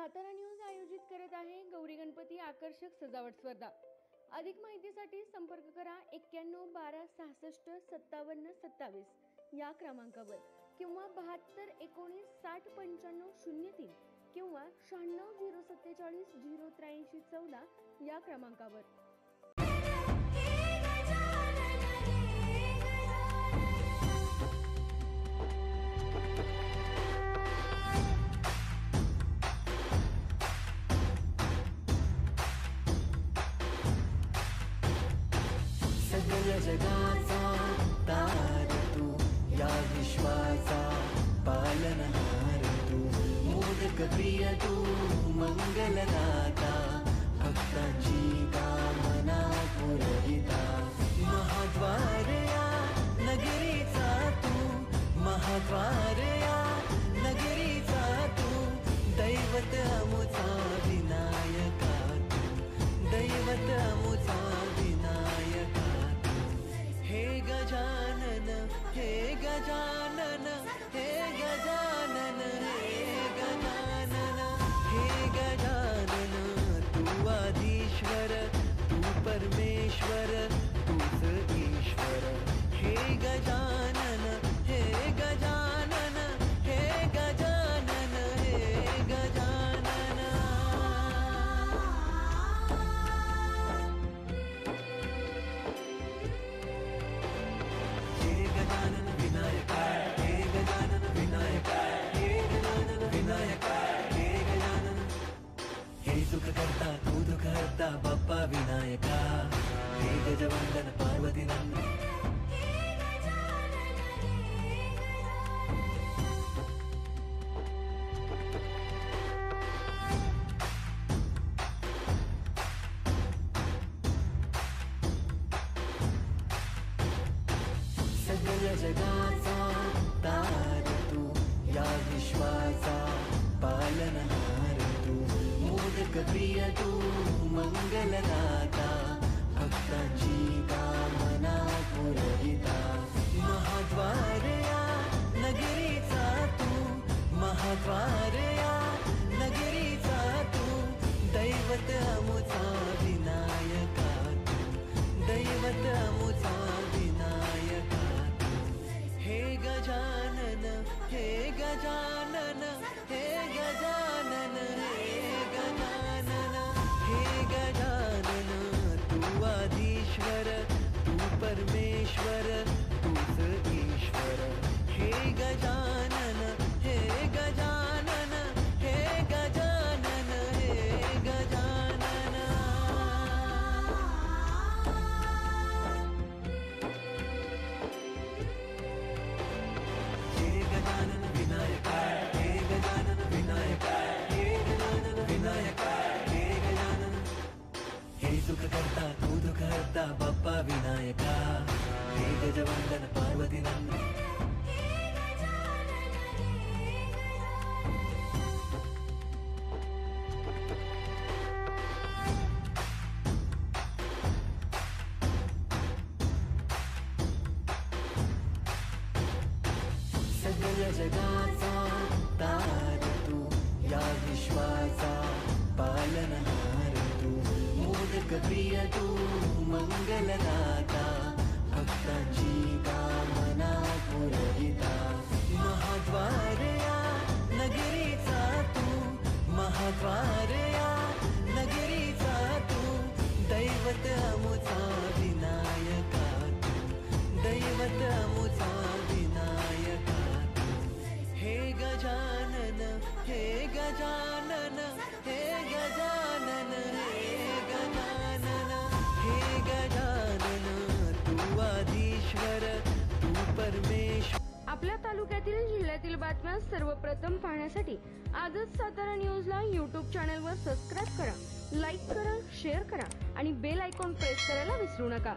Satara news आयोजित करत आहे गौरी गणपती आकर्षक सजावट स्पर्धा. अधिक माहितीसाठी संपर्क करा एक्क्याण्णव बारा सहासष्ट सत्तावन्न सत्तावीस. या क्रमांकावर किंवा बहात्तर एकोणीस साठ पंच्याण्णव शून्य तीन किंवा शहाण्णव झिरो सत्तेचाळीस झिरो त्र्याऐंशी चौदा या क्रमांकावर. जगाचा तार तू या विश्वाचा पालनहार तू. मोदक प्रिय तू मंगलदाता भक्तांची कामना पुरविता. महाद्वार या नगरीचा तू महाद्वार या नगरीचा तू. दैवत अमुचा जा हे सुख करता तू दुःख हरता बाप्पा विनायका हे गजवंदन पार्वती प्रिय तू मंगलदाता హే సుఖకర్త తూ దుఃఖహర్త బప్ప వినాయక హే గజవందన పార్వతి నందన सगल जगाचा तारा मङ्गलनाथ बातम्या सर्वप्रथम पाहण्यासाठी आजच सातारा न्यूजला यूट्यूब चॅनलवर सबस्क्राईब करा लाईक करा शेअर करा आणि बेल आयकॉन प्रेस करायला विसरू नका.